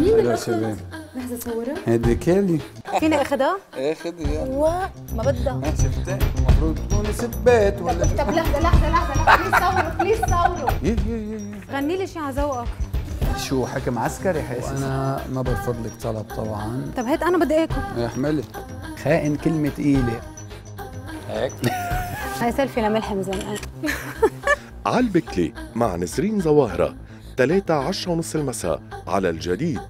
مين اللي شباب لحظه صورها هيدي كيلي فيني اخدها؟ إيه خدي يلا وا ما بدها ما شفتي المفروض تكوني ست بيت ولا شو طب لحظة لحظة لحظة بليز صوروا بليز صوروا. غني لي شيء على ذوقك. شو حكم عسكري حاسس أنا ما برفض لك طلب طبعا. طب هات أنا بدي آكل. احملي خائن كلمة ثقيلة هيك. هاي سيلفي لملحم زنقان على البكلي مع نسرين زواهرة. 3 10 ونص المساء على الجديد.